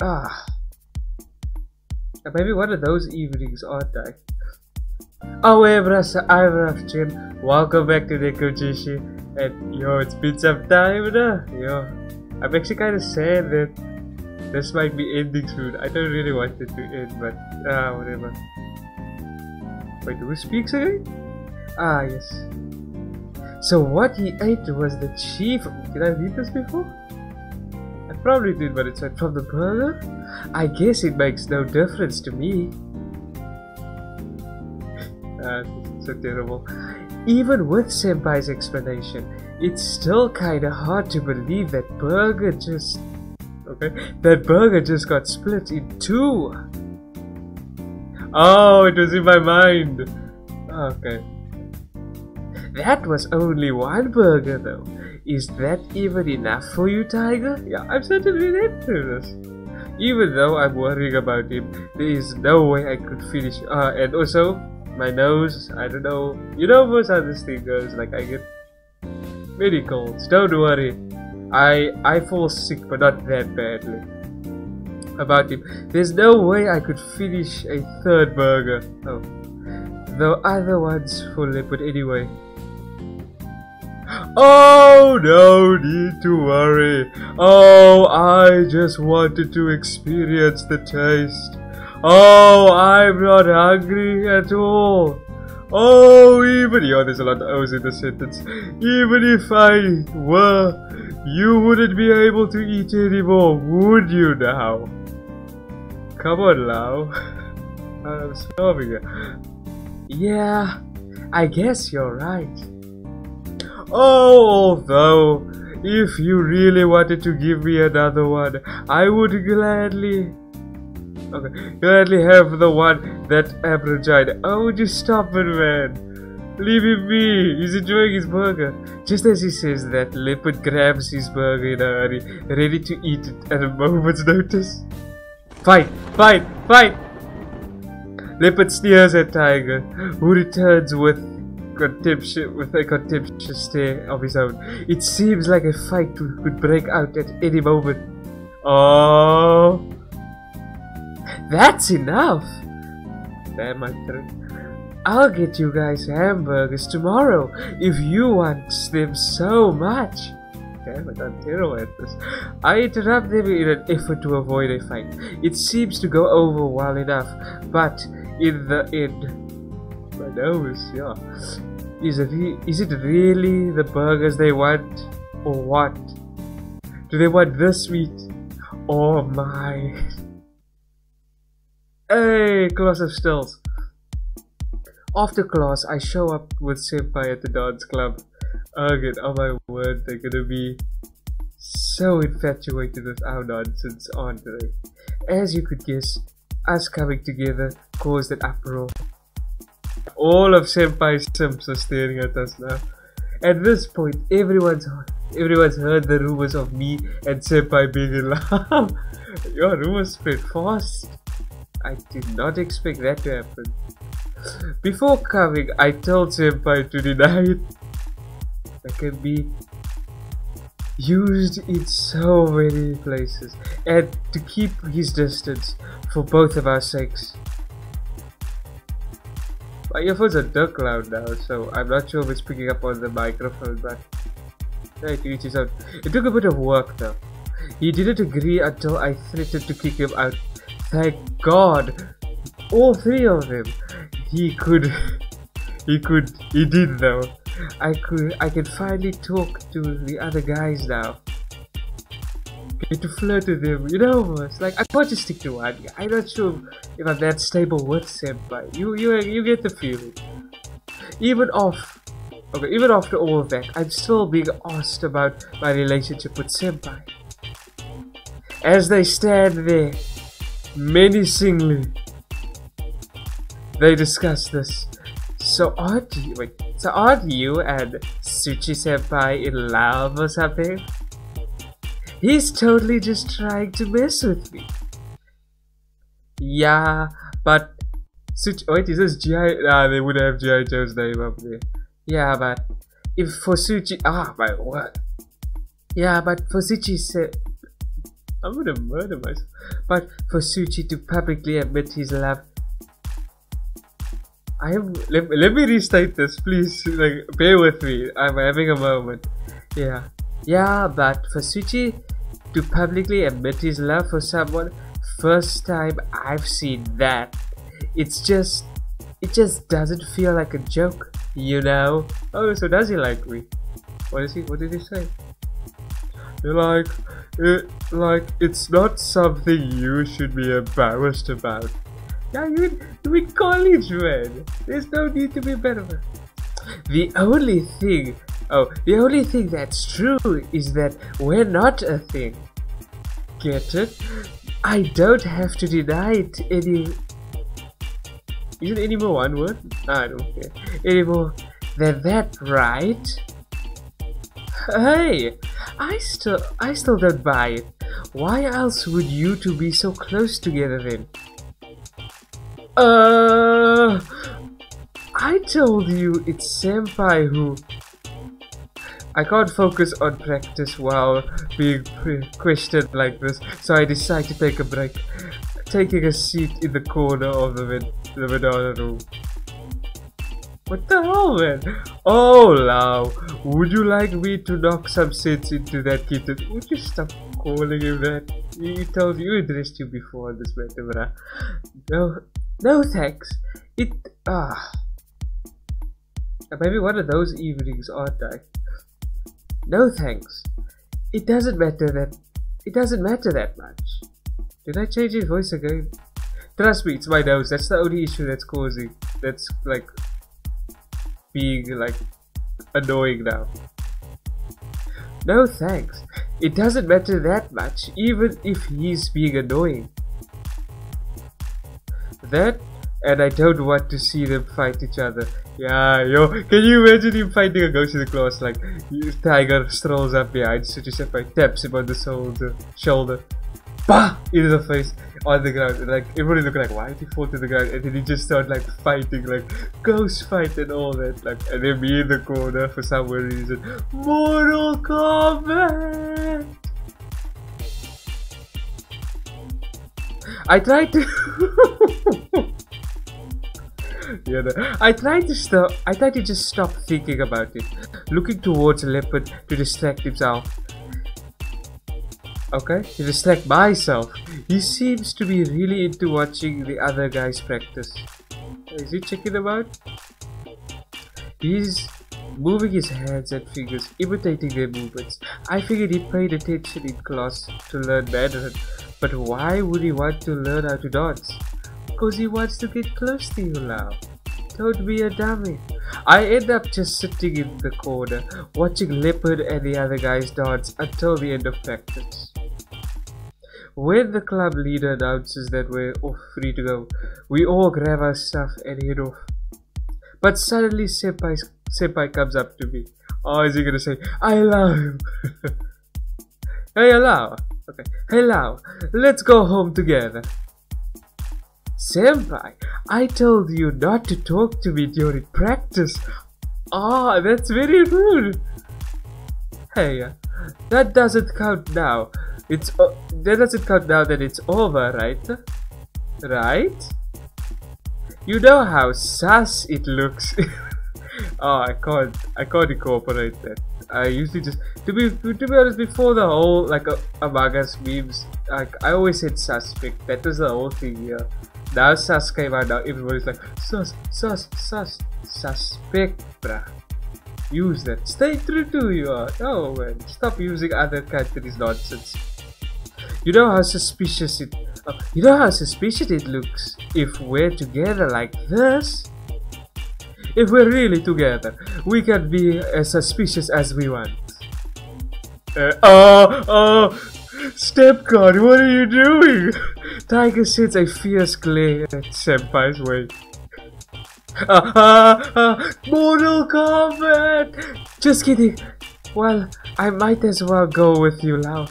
Ah. Maybe one of those evenings, aren't I? Oh, hey, brother, I'm Jim. Welcome back to Nekojishi. And yo, it's been some time now. Yo, I'm actually kind of sad that this might be ending soon. I don't really want it to end, but ah, whatever. Wait, who speaks again? Ah, yes. So what he ate was the chief. Did I read this before? Probably did, but it's from the burger. I guess it makes no difference to me. Ah, so terrible. Even with Senpai's explanation, it's still kinda hard to believe that burger just. Okay, that burger just got split in two. Oh, it was in my mind. Okay. That was only one burger though. Is that even enough for you, Tiger? Yeah, I'm certainly into this. Even though I'm worrying about him, there is no way I could finish. Uh, and also, my nose, I don't know. You know most other goes, like I get many colds. Don't worry. I I fall sick, but not that badly. About him, there's no way I could finish a third burger. Oh, the other one's full, but anyway. Oh, no need to worry. Oh, I just wanted to experience the taste. Oh, I'm not hungry at all. Oh, even yeah, there's a lot of O's in the sentence. Even if I were, you wouldn't be able to eat anymore, would you now? Come on, Lau. I'm starving. Yeah, I guess you're right. Oh, although, if you really wanted to give me another one, I would gladly. Okay, gladly have the one that Abrogine. Oh, would you stop it, man? Leave him be. He's enjoying his burger. Just as he says that, Leopard grabs his burger in a hurry, ready to eat it at a moment's notice. Fight! Fight! Fight! Leopard sneers at Tiger, who returns with contemptuous, with a contemptuous stare of his own. It seems like a fight could break out at any moment. Oh, that's enough. Damn my throat. I'll get you guys hamburgers tomorrow if you want them so much. Damn it, I'm terrible at this. I interrupt them in an effort to avoid a fight. It seems to go over well enough, but in the end, my nose, yeah. Is it, is it really the burgers they want, or what? Do they want this sweet? Oh my. Hey, class of stills. After class, I show up with Senpai at the dance club. Again, oh my word, they're gonna be so infatuated with our nonsense, aren't they? As you could guess, us coming together caused an uproar. All of Senpai's Sims are staring at us now. At this point, everyone's everyone's heard the rumors of me and Senpai being in love. Your rumors spread fast. I did not expect that to happen. Before coming, I told Senpai to deny it. That can be used in so many places and to keep his distance for both of our sakes. My earphones are duck loud now, so I'm not sure if it's picking up on the microphone, but to each his. It took a bit of work though. He didn't agree until I threatened to kick him out. Thank God! All three of them. He could. He could. He did though. I could. I can finally talk to the other guys now. To flirt with them, you know. It's like I can't just stick to one. I'm not sure if I'm that stable with Senpai. You, you, you get the feeling. Even off. Okay, even after all of that, I'm still being asked about my relationship with Senpai. As they stand there, menacingly, they discuss this. So aren't you, wait, so aren't you and Suchi Senpai in love or something? He's totally just trying to mess with me. Yeah, but Suchi, wait, is this G.I. Ah, they would have G.I. Joe's name up there. Yeah, but if for Suchi, ah, my word. Yeah, but for Suchi, I'm gonna murder myself. But for Suchi to publicly admit his love I am let, let me restate this please like bear with me I'm having a moment yeah yeah but for Suchi to publicly admit his love for someone first time I've seen that it's just it just doesn't feel like a joke you know oh so does he like me what is he what did he say like it, like it's not something you should be embarrassed about. Yeah, you we college, man. There's no need to be embarrassed. The only thing, oh, the only thing that's true is that we're not a thing. Get it? I don't have to deny it any. Is it any more one word? I don't care. Any more than that, right? Hey, I still, I still don't buy it. Why else would you two be so close together then? Uh, I told you it's Senpai who... I can't focus on practice while being questioned like this, so I decide to take a break, taking a seat in the corner of the, the banana room. What the hell, man? Oh, Lau, would you like me to knock some sense into that kitten? Would you stop calling him that? He told you addressed you before this matter, bruh. No, no thanks. It, ah. Maybe one of those evenings, aren't I? No thanks. It doesn't matter that, it doesn't matter that much. Did I change his voice again? Trust me, it's my nose. That's the only issue that's causing, that's like being like annoying now. No thanks. It doesn't matter that much, even if he's being annoying. That, and I don't want to see them fight each other. Yeah, yo, can you imagine him fighting a ghost in the claws? Like, Tiger strolls up behind Suchi Senpai, taps him on the shoulder, shoulder, bah, into the face on the ground. Like everybody looking like, why did he fall to the ground? And then he just started like fighting, like ghost fight and all that. Like, and then me in the corner for some weird reason, Mortal Kombat. I tried to. yeah. I tried to stop. I tried to just stop thinking about it, looking towards Leopard to distract himself. Okay, to distract myself. He seems to be really into watching the other guys practice. Is he checking them out? He's moving his hands and fingers, imitating their movements. I figured he paid attention in class to learn Mandarin, but why would he want to learn how to dance? Because he wants to get close to you now. Don't be a dummy. I end up just sitting in the corner, watching Leopard and the other guys dance until the end of practice. When the club leader announces that we're off free to go, we all grab our stuff and head off. But suddenly Senpai, Senpai comes up to me. Oh, is he gonna say, I love him? hey, Lau. Okay. Hey. Let's go home together. Senpai, I told you not to talk to me during practice. Ah, oh, that's very rude. Hey, that doesn't count now. It's uh, that doesn't count now that it's over, right? Right? You know how sus it looks. oh, I can't, I can't incorporate that. I usually just, to be, to be honest, before the whole like uh, Among Us memes, like I always said suspect. That was the whole thing here. Now sus came. Now everybody's like sus, sus, sus, suspect, bruh use that. Stay true to your. Oh man, stop using other countries' nonsense. You know how suspicious it. Uh, you know how suspicious it looks if we're together like this. If we're really together, we can be as suspicious as we want. Uh, oh, oh, step God, what are you doing? Tiger sends a fierce glare at Senpai's way. Uh, uh, uh, Mortal Kombat! Just kidding. Well, I might as well go with you, Lau.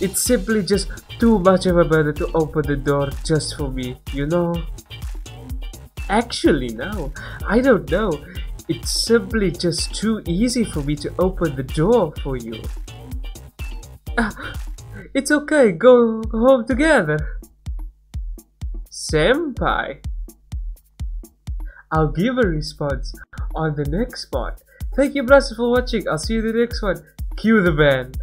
It's simply just too much of a burden to open the door just for me, you know? Actually, no. I don't know. It's simply just too easy for me to open the door for you. Uh, It's okay, go home together. Senpai. I'll give a response on the next part. Thank you, brothers, for watching. I'll see you in the next one. Cue the band.